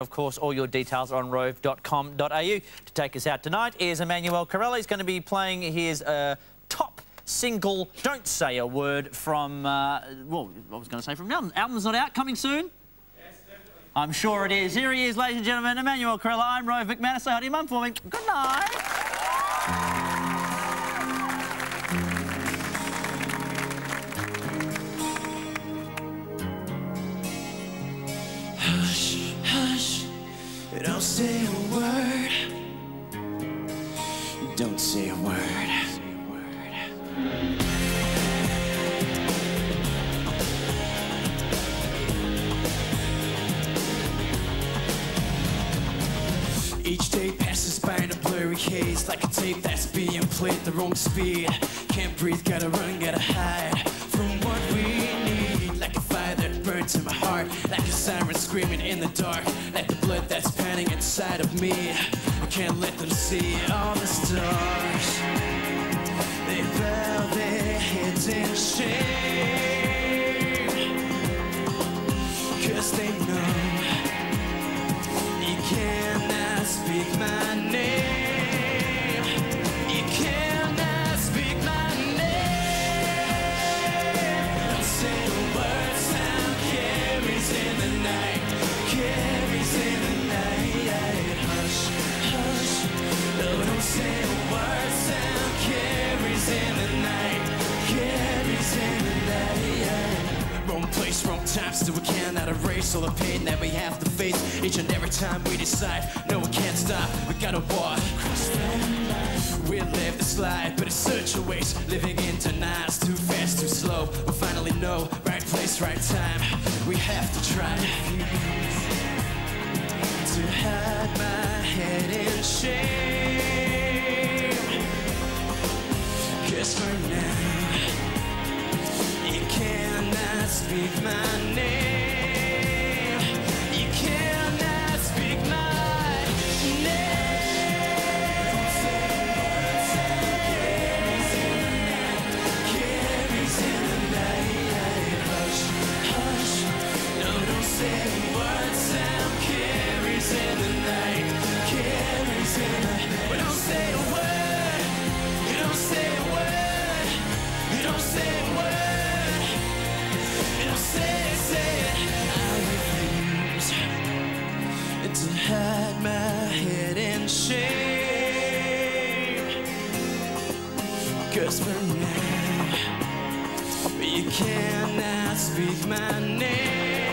Of course, all your details are on rove.com.au. To take us out tonight is Emmanuel Carella. He's going to be playing his uh, top single, Don't Say a Word, from, uh, well, I was going to say from album. Album's not out, coming soon? Yes, definitely. I'm sure it is. Here he is, ladies and gentlemen, Emmanuel Carella. I'm Rove McManus. Say hi to your mum for me. Good night. Don't say a word. Don't say a word. Each day passes by in a blurry haze Like a tape that's being played at the wrong speed Can't breathe, gotta run, gotta hide From what we need Like a fire that burns in my heart Like a siren screaming in the dark Like the blood that's pounding inside of me. I can't let them see all the stars. They bow place, wrong time, still we cannot erase all the pain that we have to face each and every time we decide. No, we can't stop, we gotta walk. We live this life, but it's such a waste. Living in tonight's too fast, too slow. We finally know, right place, right time. We have to try to hide my head in shame. Cause for now, speak my name. To hide my head in shame. Cause for now, you cannot speak my name.